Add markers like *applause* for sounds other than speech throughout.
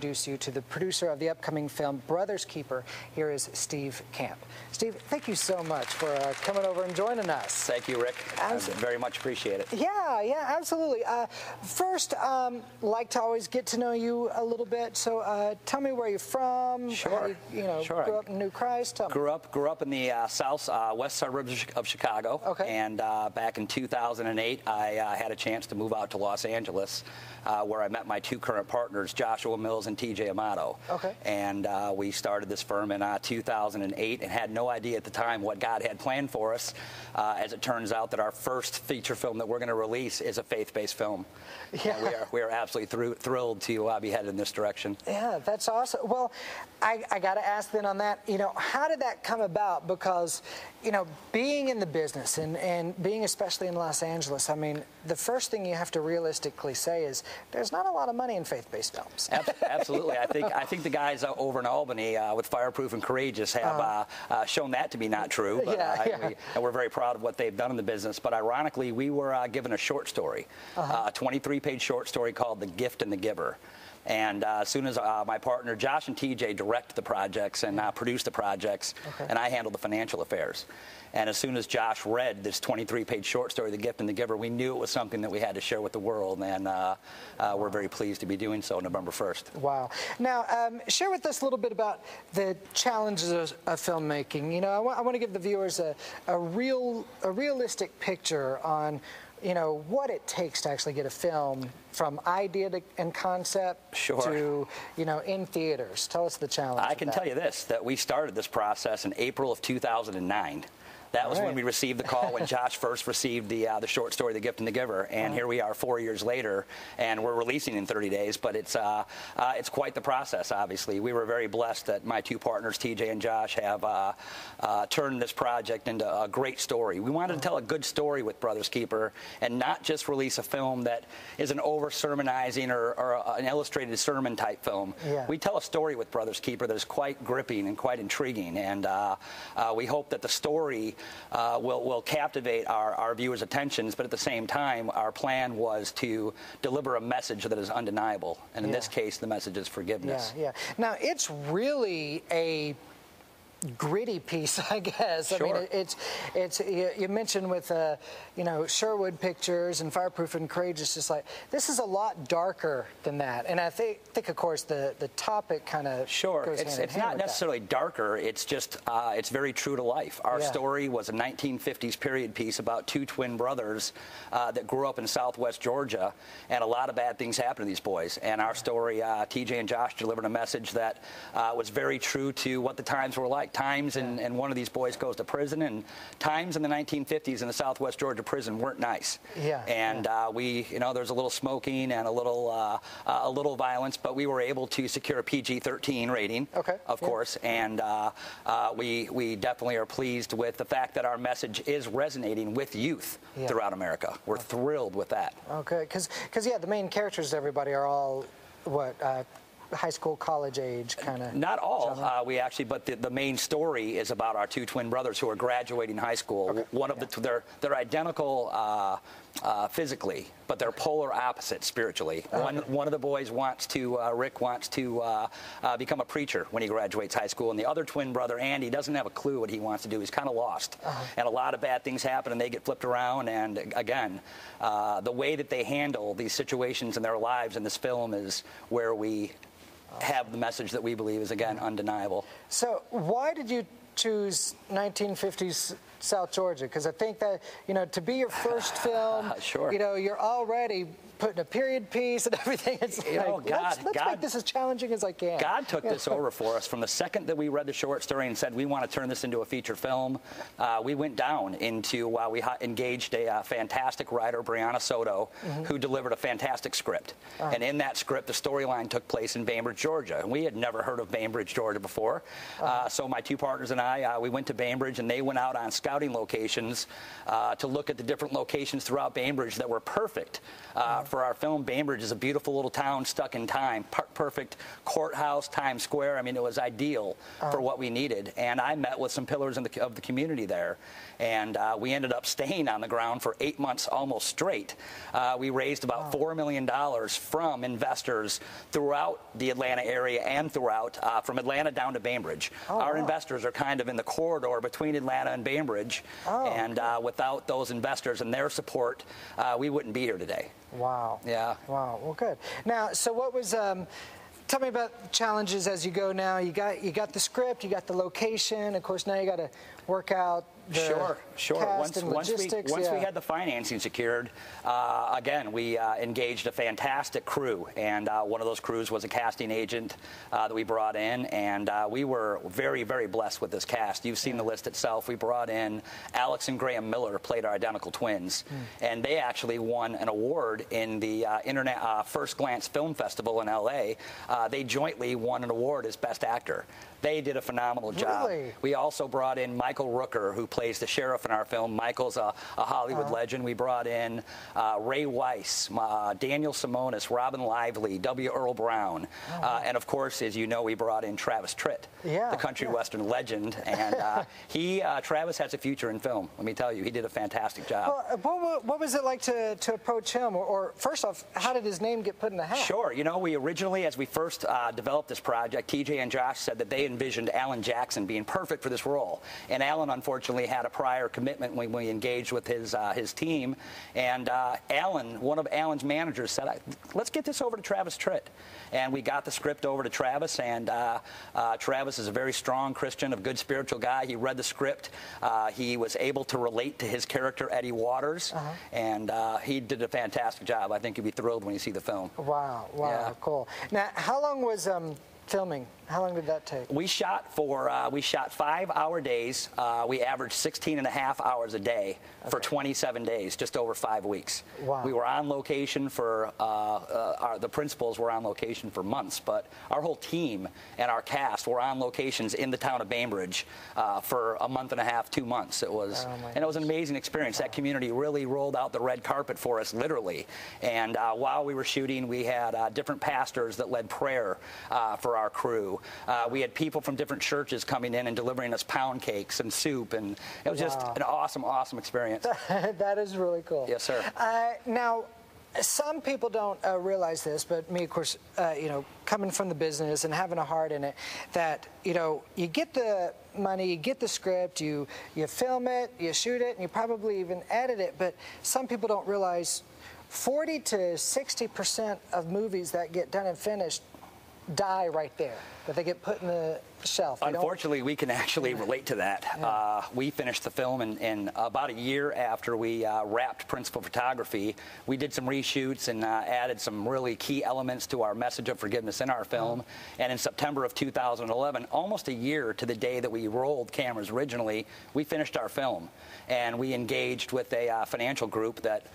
introduce you to the producer of the upcoming film Brothers Keeper. Here is Steve Camp. Steve, thank you so much for uh, coming over and joining us. Thank you, Rick. I very much appreciate it. Yeah, yeah, absolutely. Uh, first, um, like to always get to know you a little bit. So uh, tell me where you're from. Sure. You, you, know, sure. grew up in New Christ. Tell grew up, grew up in the uh, south, uh, west suburbs of Chicago. Okay. And uh, back in 2008, I uh, had a chance to move out to Los Angeles, where I met my two current partners, Joshua Mills and T.J. Amato. Okay. And uh, we started this firm in uh, 2008 and had no idea at the time what God had planned for us. Uh, as it turns out, that our first feature film that we're going to release is a faith-based film. Yeah. we are we are absolutely thrilled to uh, be headed in this direction. Yeah, that's awesome. Well, I, I got to ask then on that, you know, how did that come about? Because, you know, being in the business and, and being especially in Los Angeles, I mean, the first thing you have to realistically say is there's not a lot of money in faith-based films. Absolutely. I think I think the guys uh, over in Albany uh, with Fireproof and Courageous have uh-huh. uh, uh, shown that to be not true. But, yeah, uh, yeah. We, and we're very proud of what they've done in the business. But ironically, we were uh, given a short story, -huh. a 23-page short story called The Gift and the Giver. And uh, as soon as uh, my partner Josh and TJ direct the projects and uh, produce the projects, okay. and I handle the financial affairs. And as soon as Josh read this 23-page short story, The Gift and the Giver, we knew it was something that we had to share with the world, and uh, uh, we're very pleased to be doing so November 1st. Wow. Now, um, share with us a little bit about the challenges of, of filmmaking. You know, I, I want to give the viewers a, a real, a realistic picture on you know, what it takes to actually get a film from idea to, and concept sure. to, you know, in theaters. Tell us the challenge. I can tell you this, that we started this process in April of 2009. That was right. when we received the call when Josh first received the uh, the short story, The Gift and the Giver, and here we are four years later, and we're releasing in 30 days. But it's uh, uh, it's quite the process. Obviously, we were very blessed that my two partners, TJ and Josh, have uh, uh, turned this project into a great story. We wanted to tell a good story with Brothers Keeper, and not just release a film that is an over sermonizing or, or an illustrated sermon type film. Yeah. We tell a story with Brothers Keeper that is quite gripping and quite intriguing, and uh, we hope that the story uh, will, will captivate our, our viewers' attentions, but at the same time, our plan was to deliver a message that is undeniable. And in yeah. this case, the message is forgiveness. Yeah, yeah. Now, it's really a gritty piece, *laughs* I guess. Sure. I mean, it's it's you, mentioned with uh, you know Sherwood Pictures and Fireproof and Courageous. Just like this is a lot darker than that, and I think think of course the the topic kind of sure. Goes it's hand it's hand not necessarily that. darker. It's just uh, it's very true to life. Our yeah. story was a 1950s period piece about two twin brothers uh, that grew up in Southwest Georgia, and a lot of bad things happened to these boys. And our story, uh, TJ and Josh delivered a message that uh, was very true to what the times were like times and, and, one of these boys goes to prison and times in the 1950s in the southwest georgia prison weren't nice yeah and yeah. Uh, we you know there's a little smoking and a little uh, uh, a little violence but we were able to secure a pg-13 rating okay of yeah. course and uh, uh, we we definitely are pleased with the fact that our message is resonating with youth yeah. throughout america we're okay. thrilled with that okay because because yeah the main characters everybody are all what uh, high school, college age kind of? Not all. Uh, we actually, but the, the main story is about our two twin brothers who are graduating high school. Okay. One of yeah. the they're they're identical. Uh, uh, physically, but they're polar opposites spiritually. Okay. One one of the boys wants to uh, Rick wants to uh, uh, become a preacher when he graduates high school, and the other twin brother Andy doesn't have a clue what he wants to do. He's kind of lost, -huh. and a lot of bad things happen, and they get flipped around. And again, uh, the way that they handle these situations in their lives in this film is where we have the message that we believe is again undeniable. So why did you choose 1950s South Georgia? Because I think that you know to be your first *laughs* film, sure. you know you're already putting a period piece and *laughs* everything. It's you like, know, God, let's, let's God, make this as challenging as I can. God took this over for us from the second that we read the short story and said we want to turn this into a feature film. Uh, we went down into uh, we engaged a uh, fantastic writer, Brianna Soto, mm -hmm. who delivered a fantastic script. -huh. And in that script, the storyline took place in Bainbridge, Georgia. And we had never heard of Bainbridge, Georgia before. -huh. so my two partners and I, uh, we went to Bainbridge and they went out on scouting locations uh, to look at the different locations throughout Bainbridge that were perfect uh, for our film, Bainbridge is a beautiful little town stuck in time. Per- perfect courthouse, Times Square. I mean, it was ideal Uh-huh. for what we needed. And I met with some pillars in the, of the community there. And uh, we ended up staying on the ground for eight months almost straight. Uh, we raised about $4 million from investors throughout the Atlanta area and throughout, uh, from Atlanta down to Bainbridge. Our wow. investors are kind of in the corridor between Atlanta and Bainbridge. Oh, and uh, without those investors and their support, uh, we wouldn't be here today. Wow. Yeah. Wow. Well, good. Now, so what was? Um, tell me about challenges as you go now. You got you got the script, you got the location. Of course, now you got to work out the Sure, sure. Once, once, we, once we had the financing secured, uh, again, we uh, engaged a fantastic crew. And uh, one of those crews was a casting agent uh, that we brought in. And uh, we were very, very blessed with this cast. You've seen the list itself. We brought in Alex and Graham Miller, played our identical twins. Hmm. And they actually won an award in the uh, Internet uh, First Glance Film Festival in LA. Uh, they jointly won an award as Best Actor. They did a phenomenal job. Really? We also brought in Michael Rooker, who plays the sheriff in our film. Michael's a, a Hollywood Uh-huh. legend. We brought in uh, Ray Wise, uh, Daniel Simonis, Robin Lively, W. Earl Brown, uh, and of course, as you know, we brought in Travis Tritt, Oh. Yeah, the country yeah. western legend, and uh, *laughs* he, uh, Travis, has a future in film. Let me tell you, he did a fantastic job. Well, what, what was it like to, to approach him? Or, or first off, how did his name get put in the hat? Sure. You know, we originally, as we first uh, developed this project, TJ and Josh said that they envisioned Alan Jackson being perfect for this role. And Alan, unfortunately, had a prior commitment when we engaged with his uh, his team. And uh, Alan, one of Alan's managers, said, "Let's get this over to Travis Tritt." And we got the script over to Travis, and uh, uh, Travis is a very strong Christian, a good spiritual guy. He read the script. Uh, he was able to relate to his character, Eddie Waters, and uh, he did a fantastic job. I think you'd be thrilled when you see the film. Wow. Wow. Yeah. Cool. Now, how long was um, filming? How long did that take? We shot for uh, we shot five hour days. Uh, we averaged 16 and a half hours a day for 27 days, just over five weeks. Wow. We were on location for uh, uh, our, the principals were on location for months, but our whole team and our cast were on locations in the town of Bainbridge uh, for a month and a half, two months. It was, Oh, and it was an amazing experience. That community really rolled out the red carpet for us, literally. And uh, while we were shooting, we had uh, different pastors that led prayer uh, for our crew. Uh, we had people from different churches coming in and delivering us pound cakes and soup, and it was just an awesome, awesome experience. *laughs* that is really cool. Yes, sir. Uh, now, some people don't uh, realize this, but me, of course, uh, you know, coming from the business and having a heart in it, that you know, you get the money, you get the script, you you film it, you shoot it, and you probably even edit it. But some people don't realize, 40 to 60 percent of movies that get done and finished die right there. That they get put in the shelf. They Unfortunately, we can actually relate to that. Uh, we finished the film in, in about a year after we uh, wrapped principal photography. We did some reshoots and uh, added some really key elements to our message of forgiveness in our film. And in September of 2011, almost a year to the day that we rolled cameras originally, we finished our film. And we engaged with a uh, financial group that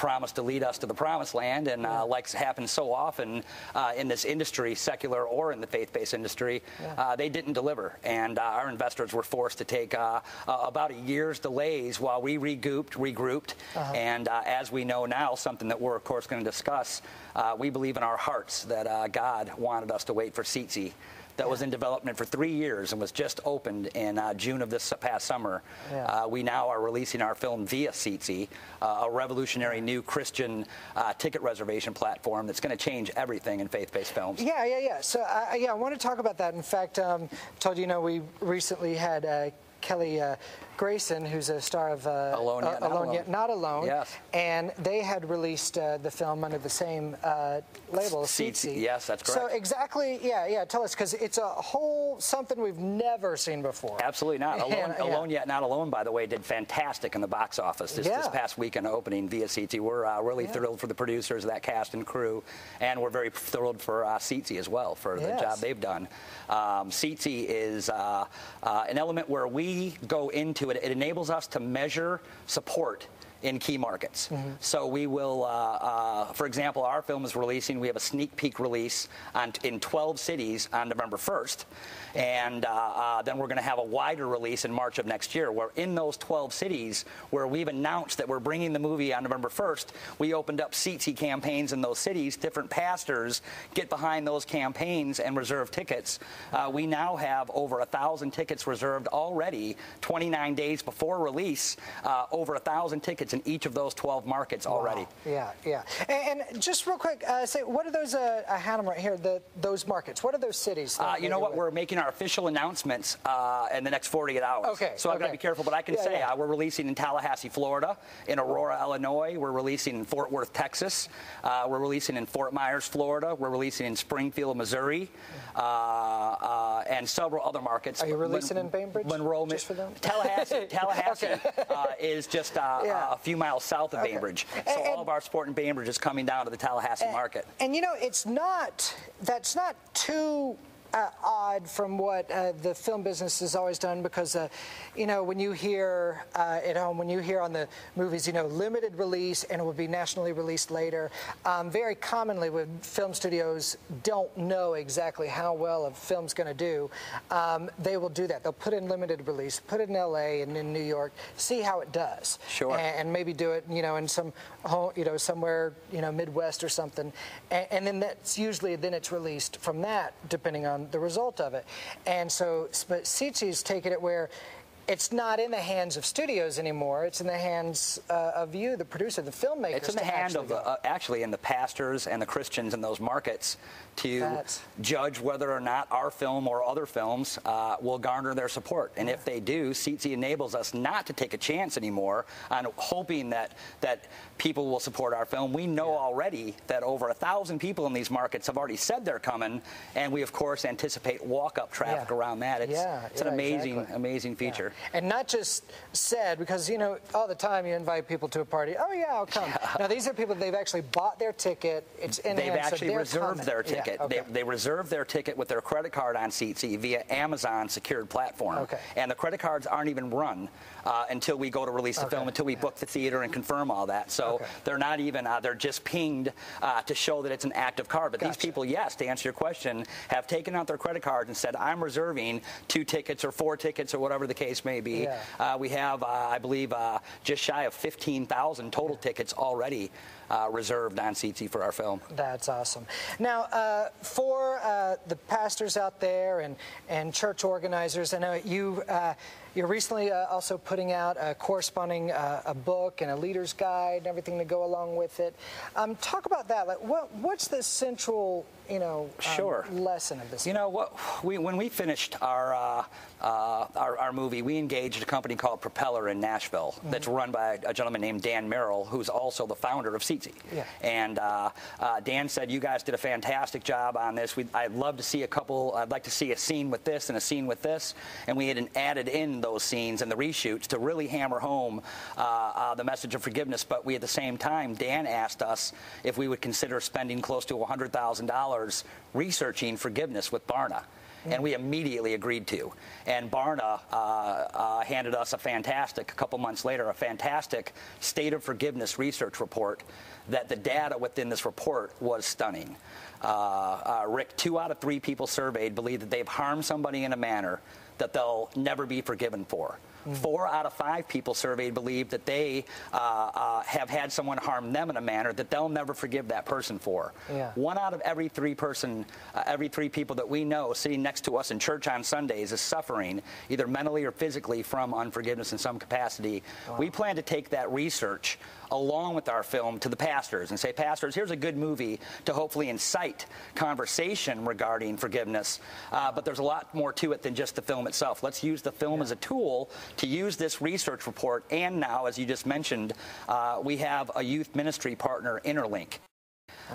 promised to lead us to the promised land, and uh, like happens so often uh, in this industry, secular or in the faith-based industry, uh, they didn't deliver, and uh, our investors were forced to take uh, uh, about a year's delays while we regrouped, regrouped, and uh, as we know now, something that we're of course going to discuss, uh, we believe in our hearts that uh, God wanted us to wait for Seatzy that was in development for three years and was just opened in uh, June of this past summer. Yeah. Uh, we now are releasing our film via Seatzy, uh, a revolutionary new Christian uh, ticket reservation platform that's going to change everything in faith-based films. Yeah, yeah, yeah. So, uh, yeah, I want to talk about that. In fact, um, told you, you know, we recently had uh, Kelly uh, Greyson, who's a star of uh, Alone Yet uh, Not Alone. Yet Not Alone. Yes. And they had released uh, the film under the same uh, label. Seatzy. Yes, that's correct. So exactly, yeah, yeah. Tell us, because it's a whole something we've never seen before. Absolutely not. *laughs* Alone, Yeah, yeah. Alone Yet Not Alone, by the way, did fantastic in the box office this, this past weekend opening via Seatzy. We're uh, really Yeah. thrilled for the producers, that cast and crew, and we're very thrilled for uh, Seatzy as well for the job they've done. Um, Seatzy is uh, uh, an element where we go into it. It enables us to measure support in key markets. So we will, uh, uh, for example, our film is releasing. We have a sneak peek release on, in 12 cities on November 1st, and uh, uh, then we're going to have a wider release in March of next year. Where in those 12 cities where we've announced that we're bringing the movie on November 1st, we opened up Seatzy campaigns in those cities. Different pastors get behind those campaigns and reserve tickets. Uh, we now have over a thousand tickets reserved already, 29 days before release. Uh, over a thousand tickets in each of those 12 markets already. Yeah, yeah. And, and just real quick, uh, say, what are those? Uh, I had them right here. The those markets. What are those cities? Uh, you know what? with? We're making our official announcements uh, in the next 48 hours. Okay, So I've got to be careful, but I can Yeah, say yeah. Uh, we're releasing in Tallahassee, Florida, in Aurora, Illinois. We're releasing in Fort Worth, Texas. Uh, we're releasing in Fort Myers, Florida. We're releasing in Springfield, Missouri, uh, uh, and several other markets. Are you releasing in Bainbridge? Monroe, Just for them? Tallahassee. *laughs* Tallahassee Okay. uh, is just uh, *laughs* Yeah. a few miles south of Okay. Bainbridge. And- So all of our sport in Bainbridge is coming down to the Tallahassee market. And you know, it's not, that's not too uh, odd from what uh, the film business has always done because, uh, you know, when you hear uh, at home, when you hear on the movies, you know, limited release and it will be nationally released later, um, very commonly when film studios don't know exactly how well a film's going to do, um, they will do that. They'll put in limited release, put it in LA and in New York, see how it does. Sure. And, and maybe do it, you know, in some, home, you know, somewhere, you know, Midwest or something, and, and then that's usually then it's released from that, depending on the result of it. And so, but Seatzy's taken it where it's not in the hands of studios anymore. It's in the hands uh, of you, the producer, the filmmaker. It's in the hand of the, uh, actually in the pastors and the Christians in those markets to That's- judge whether or not our film or other films uh, will garner their support. And if they do, Seatzy enables us not to take a chance anymore on hoping that that people will support our film. We know already that over a thousand people in these markets have already said they're coming, and we of course anticipate walk-up traffic Yeah. around that. It's, Yeah, it's an amazing, exactly. amazing feature. And not just said, because, you know, all the time you invite people to a party, oh, yeah, I'll come. Now, these are people, they've actually bought their ticket. It's in They've actually reserved coming. their Yeah, ticket. okay. they, they reserve their ticket with their credit card on Seatzy via Amazon secured platform. Okay. And the credit cards aren't even run uh, until we go to release the Okay, film, until we yeah. book the theater and confirm all that. So Okay. they're not even, uh, they're just pinged uh, to show that it's an active card. But these people, yes, to answer your question, have taken out their credit cards and said, I'm reserving two tickets or four tickets or whatever the case may be. Yeah. Uh, we have, uh, I believe, uh, just shy of 15,000 total tickets already uh, reserved on Seatzy for our film. That's awesome. Now, uh, for uh, the pastors out there and, and church organizers, I know you uh, you're recently uh, also putting out a corresponding uh, a book and a leader's guide and everything to go along with it. Um, talk about that. Like, what what's the central you know um, Sure. lesson of this? You know what? We, when we finished our, uh, uh, our our movie, we engaged a company called Propeller in Nashville that's run by a gentleman named Dan Merrill, who's also the founder of Seatzy. Yeah. And uh, uh, Dan said, "You guys did a fantastic job on this. We, I'd love to see a couple. I'd like to see a scene with this and a scene with this." And we had an, added in those scenes and the reshoots to really hammer home uh, uh, the message of forgiveness. But we, at the same time, Dan asked us if we would consider spending close to $100,000 researching forgiveness with Barna. And we immediately agreed to. And Barna uh, uh, handed us a fantastic, a couple months later, a fantastic state of forgiveness research report that the data within this report was stunning. Uh, uh, Rick, two out of three people surveyed believe that they've harmed somebody in a manner that they'll never be forgiven for. Four out of five people surveyed believe that they uh, uh, have had someone harm them in a manner that they'll never forgive that person for. Yeah. One out of every three person, uh, every three people that we know sitting next to us in church on Sundays is suffering either mentally or physically from unforgiveness in some capacity. We plan to take that research along with our film to the pastors and say, pastors, here's a good movie to hopefully incite conversation regarding forgiveness. Uh, but there's a lot more to it than just the film itself. Let's use the film as a tool to use this research report. And now, as you just mentioned, uh, we have a youth ministry partner, Interlinc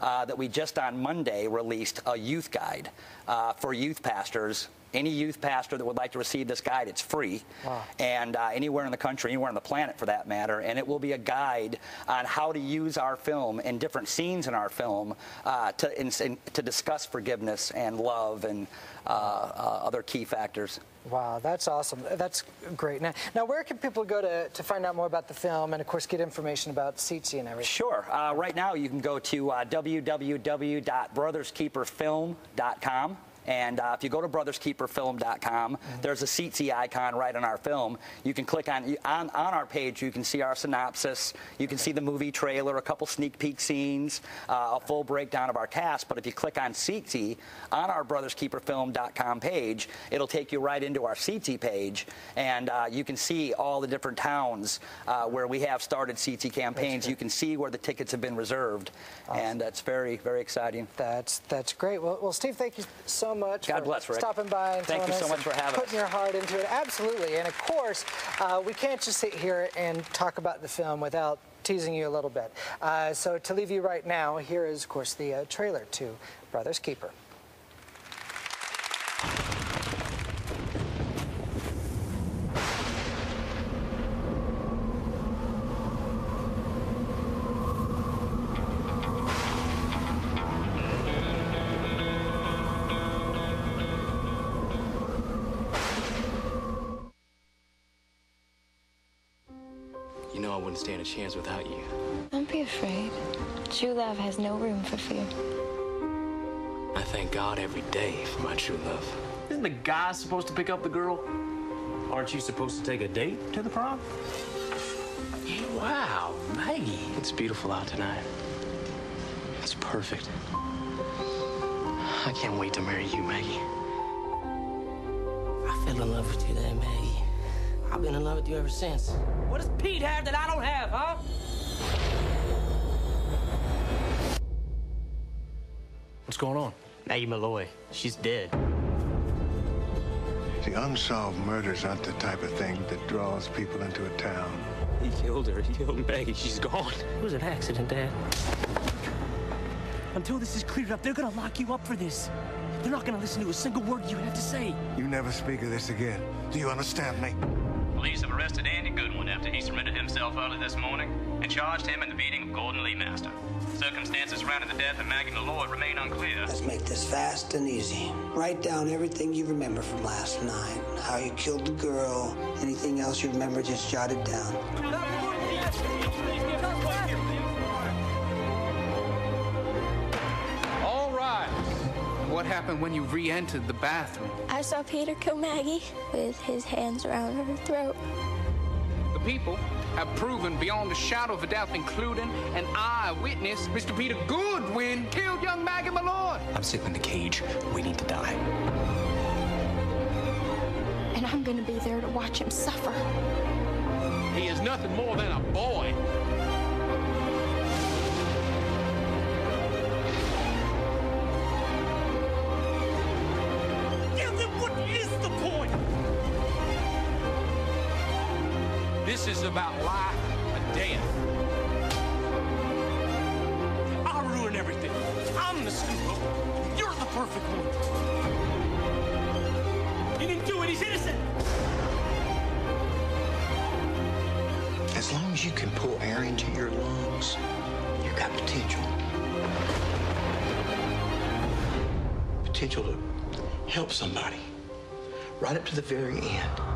uh, that we just on Monday released a youth guide uh, for youth pastors any youth pastor that would like to receive this guide, it's free. Wow. And uh, anywhere in the country, anywhere on the planet for that matter. And it will be a guide on how to use our film and different scenes in our film uh, to, in, in, to discuss forgiveness and love and uh, uh, other key factors. Wow, that's awesome. That's great. Now, now where can people go to, to find out more about the film and, of course, get information about Seatzy and everything? Sure. Uh, right now, you can go to uh, www.brotherskeeperfilm.com. And uh, if you go to brotherskeeperfilm.com, mm-hmm. there's a Seatzy icon right on our film. You can click on, on on our page. You can see our synopsis. You can see the movie trailer, a couple sneak peek scenes, uh, a full breakdown of our cast. But if you click on Seatzy on our brotherskeeperfilm.com page, it'll take you right into our Seatzy page, and uh, you can see all the different towns uh, where we have started Seatzy campaigns. You can see where the tickets have been reserved, awesome. and that's very very exciting. That's that's great. Well, well Steve, thank you so much God bless, Rick. stopping by and Thank you so much for having putting us. your heart into it. Absolutely. And of course, uh, we can't just sit here and talk about the film without teasing you a little bit. Uh, so to leave you right now, here is, of course, the uh, trailer to Brother's Keeper. Wouldn't stand a chance without you. Don't be afraid. True love has no room for fear. I thank God every day for my true love. Isn't the guy supposed to pick up the girl? Aren't you supposed to take a date to the prom? Wow, Maggie. It's beautiful out tonight. It's perfect. I can't wait to marry you, Maggie. I fell in love with you then, Maggie. I've been in love with you ever since. What does Pete have that I don't have, huh? What's going on? Maggie Malloy. She's dead. The unsolved murders aren't the type of thing that draws people into a town. He killed her. He killed Maggie. She's gone. It was an accident, Dad. Until this is cleared up, they're gonna lock you up for this. They're not gonna listen to a single word you have to say. You never speak of this again. Do you understand me? Police have arrested Andy Goodwin after he surrendered himself early this morning and charged him in the beating of Gordon Lee Master. Circumstances surrounding the death of Maggie Malloy remain unclear. Let's make this fast and easy. Write down everything you remember from last night. How you killed the girl. Anything else you remember, just jot it down. What happened when you re-entered the bathroom? I saw Peter kill Maggie with his hands around her throat. The people have proven beyond a shadow of a doubt, including an eyewitness, Mr. Peter Goodwin killed young Maggie Malloy. I'm sitting in the cage, waiting to die. And I'm gonna be there to watch him suffer. He is nothing more than a boy. Perfect one. He didn't do it. He's innocent. As long as you can pull air into your lungs, you've got potential. Potential to help somebody right up to the very end.